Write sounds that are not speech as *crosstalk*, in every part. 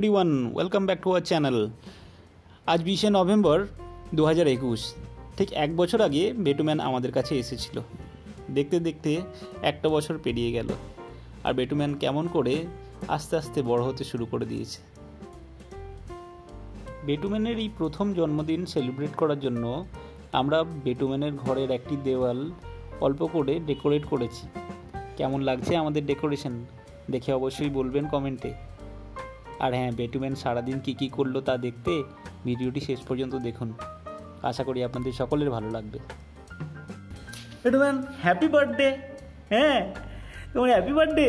Everyone welcome back to our channel আজ বিশে November দু হাজার একুশ, ঠিক এক বছর আগে বেটুম্যান আমাদের কাছে এসেছিল। দেখতে দেখতে একটা বছর পেরিয়ে গেল, আর বেটুম্যান কেমন করে আস্তে আস্তে বড় হতে শুরু করে দিয়েছে। বেটুম্যানের এই প্রথম জন্মদিন সেলিব্রেট করার জন্য আমরা বেটুম্যানের ঘরের একটি দেওয়াল অল্প করে ডেকোরেট করেছি। কেমন লাগছে আমাদের ডেকোরেশন? দেখে অবশ্যই বলবেন কমেন্টে। আর হ্যাঁ বেটুম্যান সারাদিন কী কী করল তা দেখতে ভিডিওটি শেষ পর্যন্ত দেখুন। আশা করি আপনাদের সকলের ভালো লাগবে। বেটুম্যান হ্যাপি বার্থডে হ্যাঁ তোমার হ্যাপি বার্থডে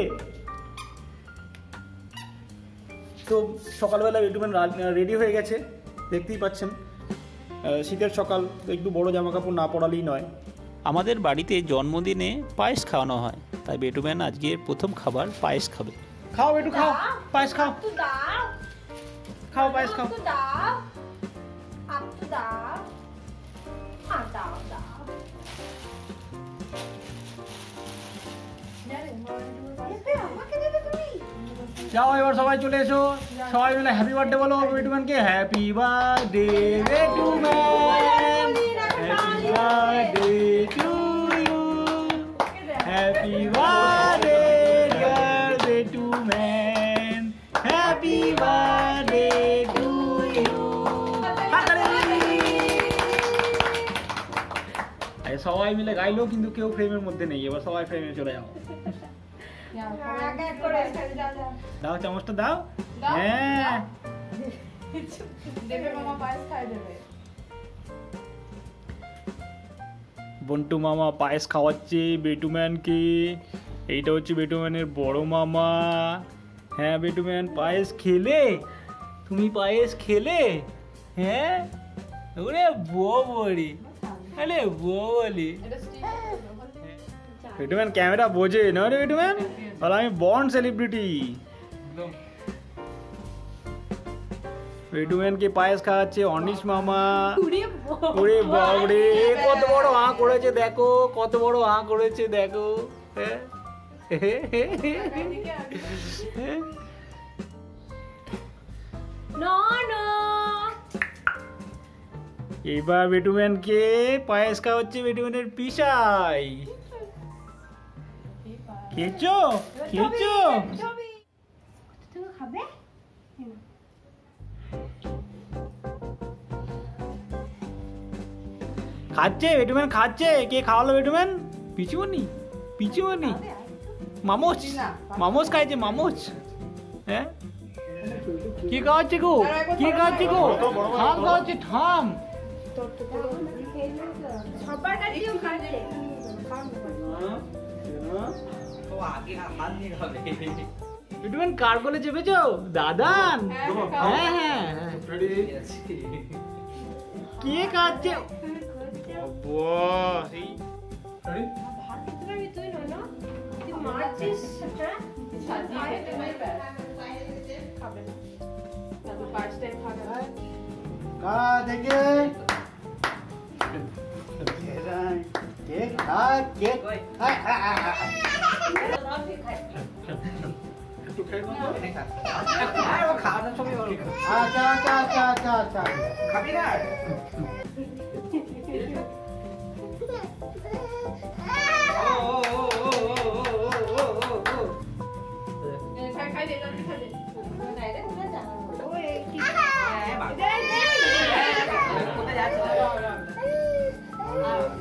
তো সকালবেলা বেটুম্যান রেডি হয়ে গেছে দেখতেই পাচ্ছেন। শীতের সকাল একটু বড় জামা কাপড় না পরালেই নয়। আমাদের বাড়িতে জন্মদিনে পায়েস খাওয়ানো হয় তাই বেটুম্যান আজকে প্রথম খাবার পায়েস খাবে। খাও বেটু খাও পায়েস খাও তো দাও খাও পায়েস খাও তো দাও আপ তো দাও হ্যাঁ দাও দাও এতে আমাকে দেবে তুমি যাও এবার সবাই চলে এসো সবাই মিলে হ্যাপি বার্থডে বলো বেটুম্যানকে happy birthday Betuman happy birthday to you happy birthday সবাই মিলে গাইলেও কিন্তু কেউ ফ্রেমের মধ্যে নেই এবার সবাই ফ্রেমে চলে যাও। দাও চামচটা দাও। হ্যাঁ। বন্টু মামা পায়েস খাওয়াচ্ছে বেটুম্যানকে এইটা হচ্ছে বেটুম্যানের বড় মামা। হ্যাঁ বেটুম্যান পায়েস খেলে? তুমি পায়েস খেলে? হ্যাঁ? ওরে বলি আরে বলি এটা স্টিক বেটুম্যান ক্যামেরা বোঝে না রে বেটুম্যান বলো আমি বন্ড সেলিব্রিটি বেটুম্যানকে পায়েস খাওয়াচ্ছে অনিশ মামা কুড়িয়ে ওরে বাবরে কত বড় আ করেছে দেখো কত বড় আ করেছে দেখো হ্যাঁ? এবার বেটুম্যানকে পায়েস খাওয়াচ্ছে বেটুম্যানের পিসাই। খেয়েছো? খেয়েছো? খাচ্ছে, বেটুম্যান খাচ্ছে। কে খাওয়ালো বেটুম্যান? পিছুমনি পিছুমনি মামোস মামোস খাইছে মামোস হ্যাঁ? কি খাওয়াচ্ছে গো? কি খাওয়াচ্ছে গো? থাম, খাওয়াচ্ছে, থাম। সবার কাছেও খাচ্ছে বেটুম্যান কার কোলে চেপেছো? দাদান? হ্যাঁ, হ্যাঁ 예, 아, 예, 아, 아, 아, 아. 가는 소리 걸고. 아, 자, 자, 자, 자, 자. 갑니다. 잘 가야 돼, 잘 가야 돼. 나야 돼, 그러지 않아. 오예, 기. 아, 네, 네, 네. 못 하지 않아. 아.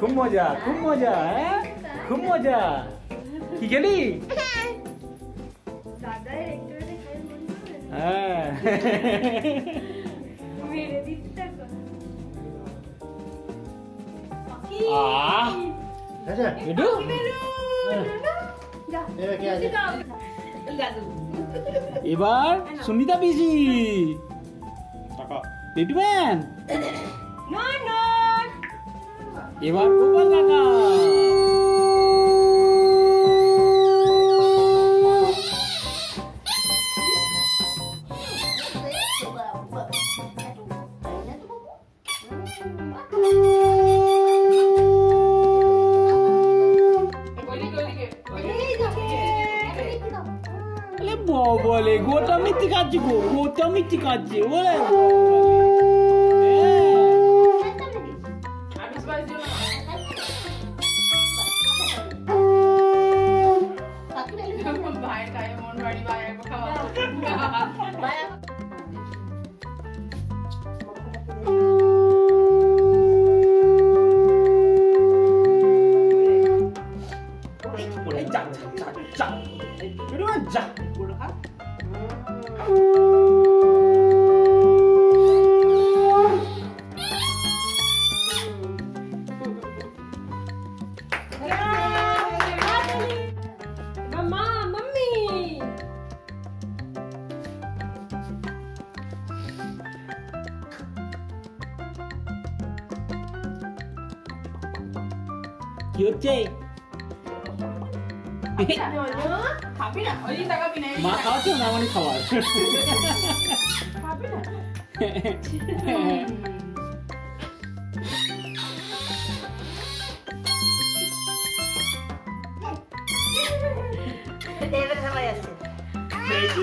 খুব মজা খুব মজা খুব মজা কি গেলি হ্যাঁ এবার সুনিতা পিসি Baby man. Nonon. Iwan kupat kakak. বলে গোটা মিথ্যে কাটছে গো গোটা মিথ্যে কাটছে বলে কি হচ্ছে খাবি না ওই তাকাবি না মা খাওয়াচ্ছে না মানে খাওয়ার খাবি না দেখো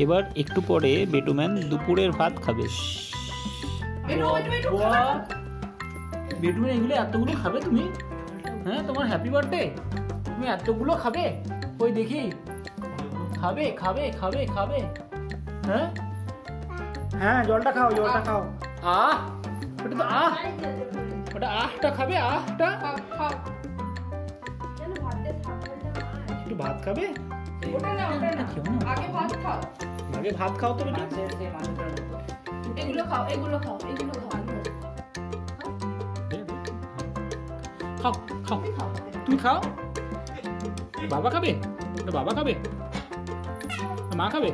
এবার একটু পরে বেটুম্যান দুপুরের ভাত খাবে। বেটুম্যান এগুলো এতগুলো খাবে তুমি? হ্যাঁ তোমার হ্যাপি বার্থডে তুমি এতগুলো খাবে? ওই দেখি। খাবে খাবে খাবে খাবে। হ্যাঁ? হ্যাঁ জলটা খাও জলটা খাও। আহ ওটা তো আহ। ওটা আহটা খাবে আহটা। একটু ভাত খাবে? আগে ভাত খাও। তো বেটা এগুলো খাও? এগুলো খাও এগুলো খাও। তুমি খাও? বাবা খাবে বাবা খাবে মা খাবে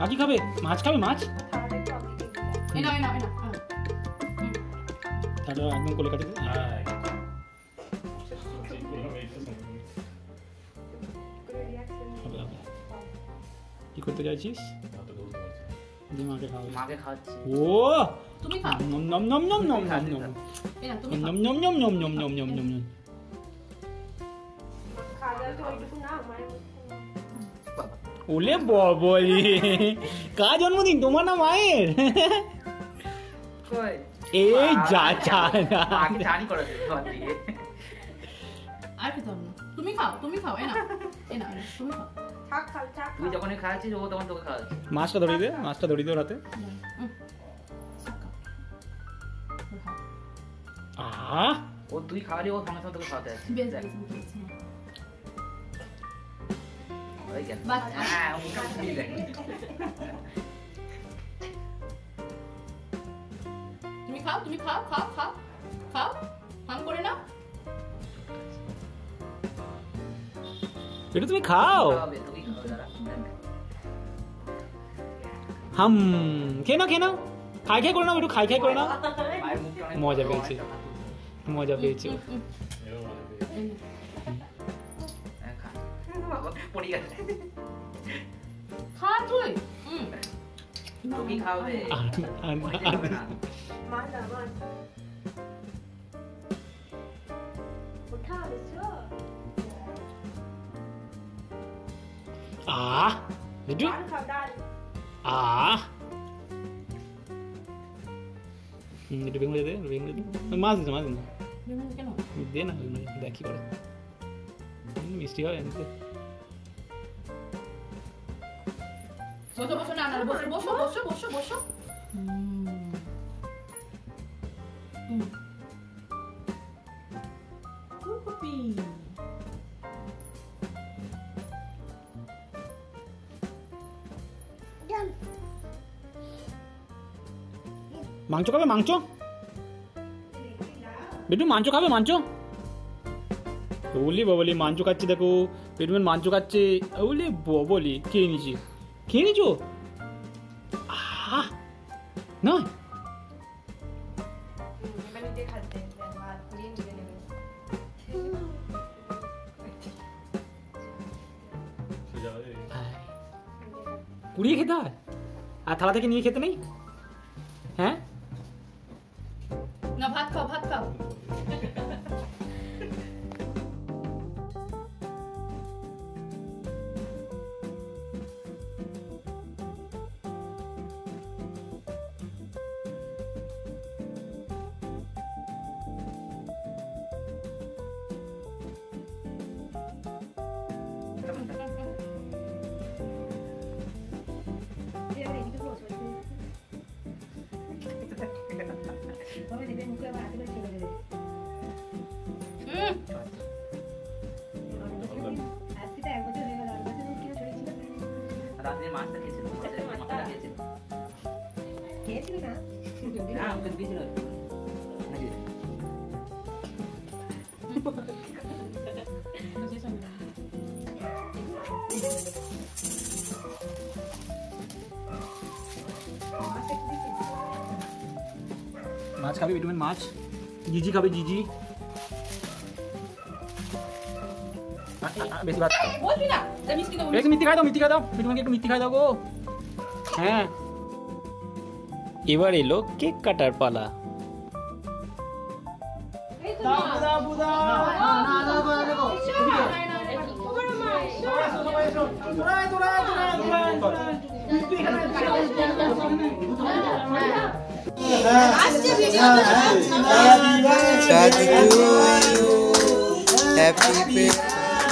আজই খাবে মাছ খাবে মাছ না না না তাহলে একদম কোলে কাটে হবে। কি করতে চাইছিস? মাকে খাওয়াচ্ছি। ও! তুমি খাও। নম নম নম নম নম নম নম নম নম নম নম নম নম নম নম। ওলে বলি কার জন্মদিন? তোমার না মায়ের? কই? এই যা যা যা। মাকে চানি করে দিয়ে আর খেতে না তুমি খাও তুমি খাও এনা এনা এনা তুমি খাও। তুই যখনই খাওয়াচ্ছিস ও তখন তোকে খাওয়াচ্ছে মাছটা ধরিয়ে দে মাছটা ধরিয়ে দে ওর হাতে। হুম। আহ ও তুই খাওয়ালি ও সঙ্গে সঙ্গে তোকে খাওয়াতে আসছে বেশ দেখ, বেশ হ্যাঁ। খাও তুমি খাও খাও খাও খাও হাম করে নাও এটা তুমি খাও। হাম খেয়ে নাও খেয়ে নাও খাই খাই করে নাও একটু খাই খাই করে নাও মজা পেয়েছে। মজা পেয়েছি খা। তুই হুম তোকেই হবে না। আহ বিটু আহ একটু বেগুন দে বেগুন দে মাছ দে মাছ দে কেন দে না বেগুন দেখি করে মিষ্টি হয় এমনিতে বসো বসো না বসো বসো বসো বসো বসো মাংস খাবে মাংস? বেটু মাংস খাবে মাংস? বলি বাবলি মাংস খাচ্ছে দেখো। বেটুমেন মাংস খাচ্ছে। বলি বলি খেয়ে নিছি খেয়ে নিছো না। *laughs* কুড়িয়ে খেতে হয়? আর থালা থেকে নিয়ে খেতে নেই? রাতে মাছটা খেয়েছিল মাছের মাথাটা খেয়েছিল না ওকে দিয়েছিল নাকি মাছ খাবে ভিটামিন মাছ জিজি খাবে জিজি আ, আ, আ, বেশি ভাত বলবি না তা মিষ্টি দেবো একটু মিথ্যে খাই দাও মিথ্যে খাই দাও ভিটামিনকে একটু মিথ্যে খাই দাও গো হ্যাঁ এবার এলো কেক কাটার পালা Happy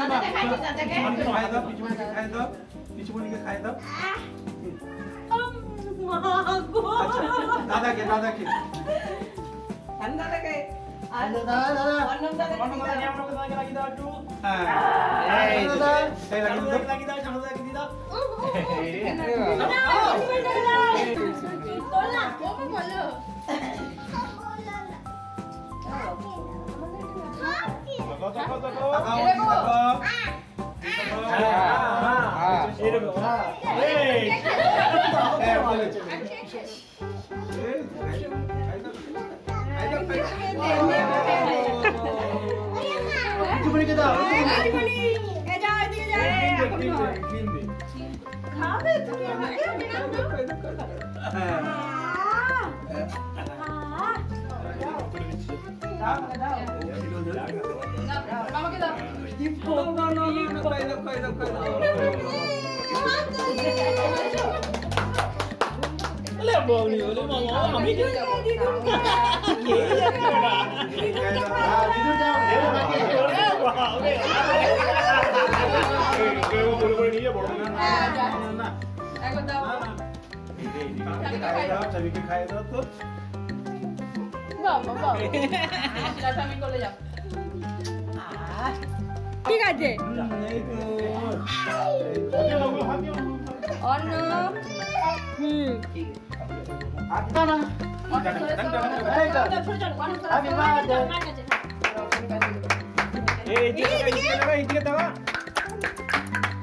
चला खाएगा पीछे बोल के खाएगा पीछे बोल के खाएगा अच्छा दादा के दादा के दादा के 아, এরকম হ্যাঁ এই হ্যাঁ বলেছে কিছু বলে লাঠা আমি ঠিক আছে। অন্য হুম এইদিকে দাও এইদিকে দাও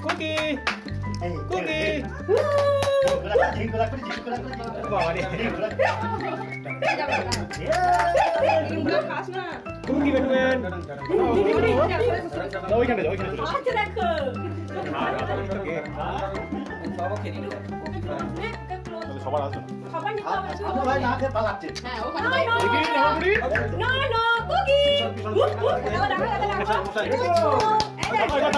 কুকি কুকি বাবা রে তুমি কি বেটুমেন ওইখানে যাও, সবার আসবে না। সবার নিতে হবে আবু ভাই না খেয়ে পালাচ্ছে হ্যাঁ ওখানে না, না, নিয়ে। না না কুকি উফ, উফ, দেখো, দেখো, দেখো, দেখো। মশাই, মশাই। দেখো, এটা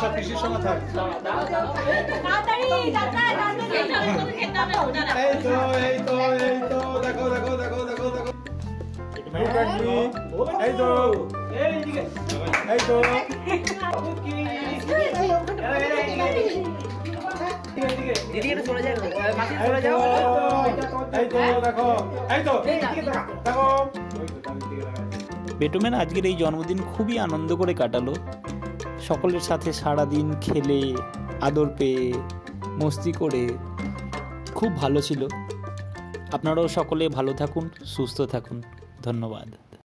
সব পিসির সঙ্গে থাক। দেখো, দেখো, দেখো, দেখো। বেটুম্যান আজকের এই জন্মদিন খুবই আনন্দ করে কাটালো। সকলের সাথে সারা দিন খেলে, আদর পেয়ে, মস্তি করে খুব ভালো ছিল। আপনারাও সকলে ভালো থাকুন, সুস্থ থাকুন। ধন্যবাদ